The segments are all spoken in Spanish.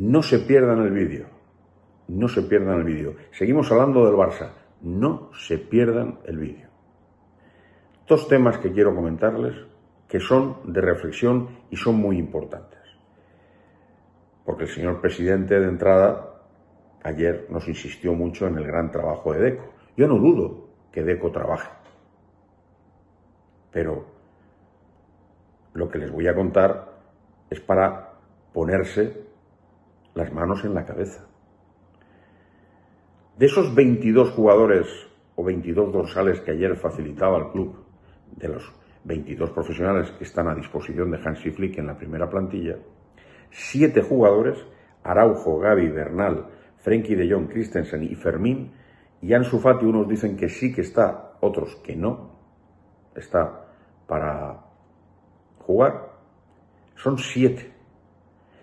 No se pierdan el vídeo. No se pierdan el vídeo. Seguimos hablando del Barça. No se pierdan el vídeo. Dos temas que quiero comentarles que son de reflexión y son muy importantes. Porque el señor presidente de entrada ayer nos insistió mucho en el gran trabajo de DECO. Yo no dudo que DECO trabaje. Pero lo que les voy a contar es para ponerse las manos en la cabeza. De esos 22 jugadores o 22 dorsales que ayer facilitaba el club, de los 22 profesionales que están a disposición de Hansi Flick en la primera plantilla, siete jugadores, Araujo, Gaby, Bernal, Frenkie de Jong, Christensen y Fermín, y Ansu Fati, unos dicen que sí que está, otros que no, está para jugar, son siete.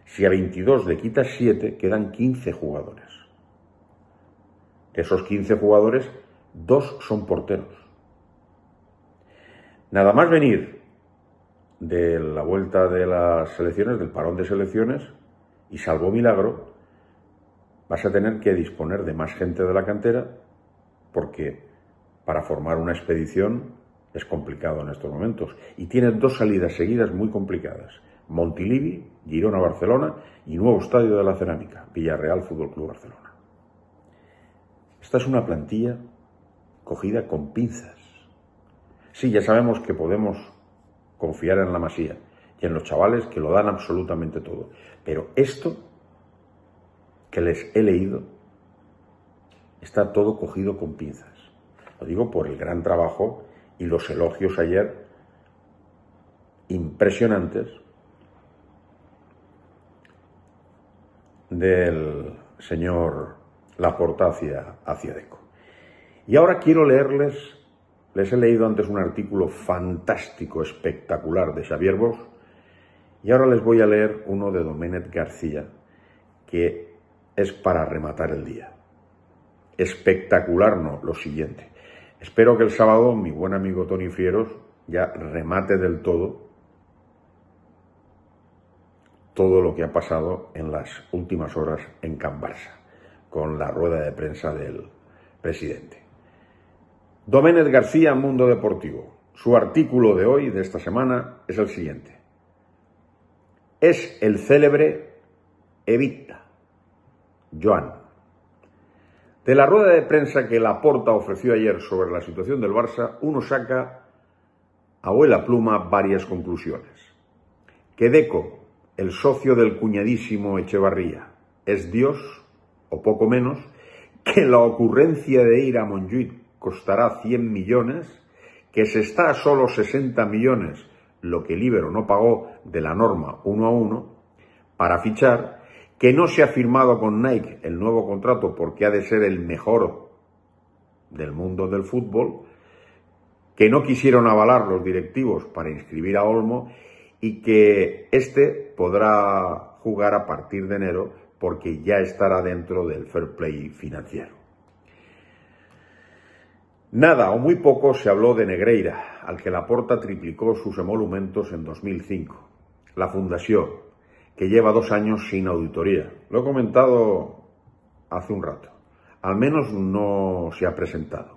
Si a 22 le quitas 7, quedan 15 jugadores. De esos 15 jugadores, dos son porteros. Nada más venir de la vuelta de las selecciones, del parón de selecciones, y salvo milagro, vas a tener que disponer de más gente de la cantera, porque para formar una expedición es complicado en estos momentos. Y tienes dos salidas seguidas muy complicadas. Montilivi, Girona Barcelona y nuevo estadio de la cerámica, Villarreal Fútbol Club Barcelona. Esta es una plantilla cogida con pinzas. Sí, ya sabemos que podemos confiar en la masía y en los chavales que lo dan absolutamente todo. Pero esto que les he leído está todo cogido con pinzas. Lo digo por el gran trabajo y los elogios ayer impresionantes del señor Laporta hacia, hacia Deco. Y ahora quiero leerles, les he leído antes un artículo fantástico, espectacular de Xavier Bosch, y ahora les voy a leer uno de Doménez García, que es para rematar el día. Espectacular no, lo siguiente. Espero que el sábado mi buen amigo Tony Fieros ya remate del todo todo lo que ha pasado en las últimas horas en Can Barça, con la rueda de prensa del presidente. Doménez García, Mundo Deportivo. Su artículo de hoy, de esta semana, es el siguiente. Es el célebre Evita, Joan. De la rueda de prensa que Laporta ofreció ayer sobre la situación del Barça, uno saca a vuela pluma varias conclusiones. Que Deco, el socio del cuñadísimo Echevarría, es Dios, o poco menos, que la ocurrencia de ir a Montjuic costará 100 millones, que se está a solo 60 millones, lo que el Ibero no pagó de la norma uno a uno, para fichar, que no se ha firmado con Nike el nuevo contrato porque ha de ser el mejor del mundo del fútbol, que no quisieron avalar los directivos para inscribir a Olmo y que este podrá jugar a partir de enero porque ya estará dentro del fair play financiero. Nada o muy poco se habló de Negreira, al que Laporta triplicó sus emolumentos en 2005. La Fundación, que lleva dos años sin auditoría. Lo he comentado hace un rato. Al menos no se ha presentado.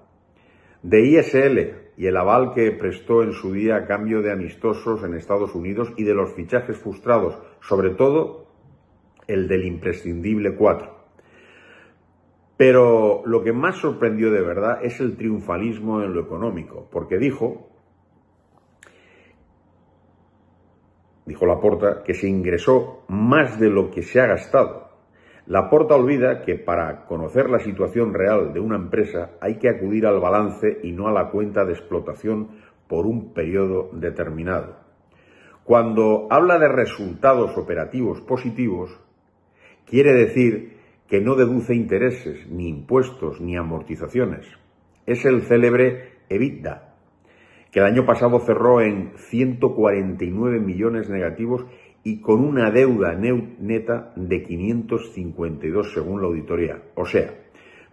De ISL, y el aval que prestó en su día a cambio de amistosos en Estados Unidos y de los fichajes frustrados, sobre todo el del imprescindible 4. Pero lo que más sorprendió de verdad es el triunfalismo en lo económico, porque dijo, dijo Laporta, que se ingresó más de lo que se ha gastado Laporta olvida que para conocer la situación real de una empresa hay que acudir al balance y no a la cuenta de explotación por un periodo determinado. Cuando habla de resultados operativos positivos, quiere decir que no deduce intereses, ni impuestos, ni amortizaciones. Es el célebre EBITDA, que el año pasado cerró en 149 millones negativos y con una deuda neta de 552 según la auditoría. O sea,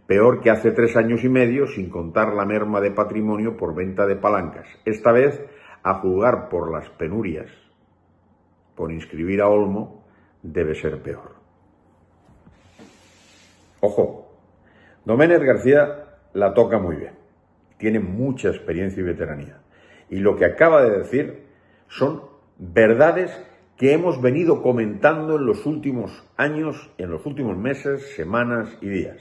peor que hace tres años y medio sin contar la merma de patrimonio por venta de palancas. Esta vez a jugar por las penurias. Por inscribir a Olmo debe ser peor. Ojo, Doménez García la toca muy bien, tiene mucha experiencia y veteranía. Y lo que acaba de decir son verdades que hemos venido comentando en los últimos años, en los últimos meses, semanas y días.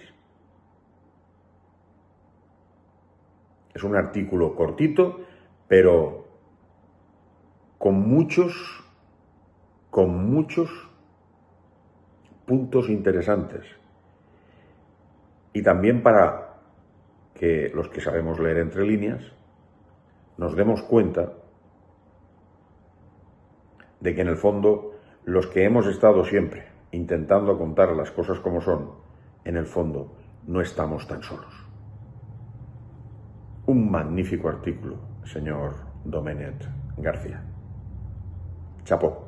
Es un artículo cortito, pero con muchos, con muchos puntos interesantes. Y también para que los que sabemos leer entre líneas nos demos cuenta de que en el fondo los que hemos estado siempre intentando contar las cosas como son, en el fondo no estamos tan solos. Un magnífico artículo, señor Domenet García. Chapó.